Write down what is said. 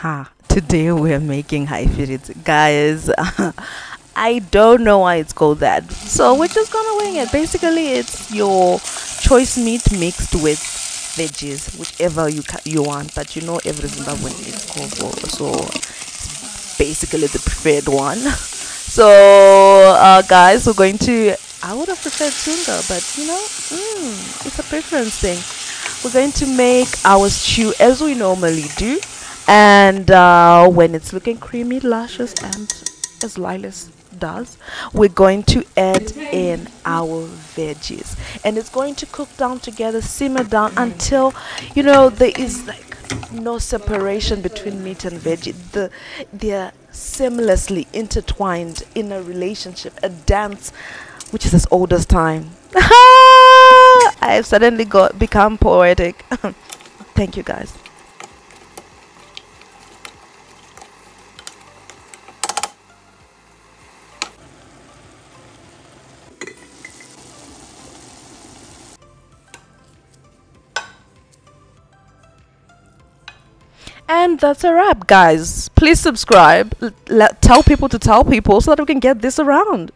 Ha! Today we're making highfiridzi, guys. I don't know why it's called that, so we're just gonna wing it. Basically, it's your choice meat mixed with veggies, whichever you ca- you want. But you know, every Zimbabwean is covo, so it's basically the preferred one. So, uh, guys, we're going to. I would have preferred tsunga, but you know, mm, it's a preference thing. We're going to make our stew as we normally do, and uh, when it's looking creamy, luscious, and as Lila's does, we're going to add in our veggies, and it's going to cook down together, simmer down until you know there is like no separation between meat and veggie. The they're seamlessly intertwined in a relationship, a dance which is as old as time. I have suddenly got become poetic. Thank you guys. And that's a wrap, guys. Please subscribe. L- tell people to tell people so that we can get this around.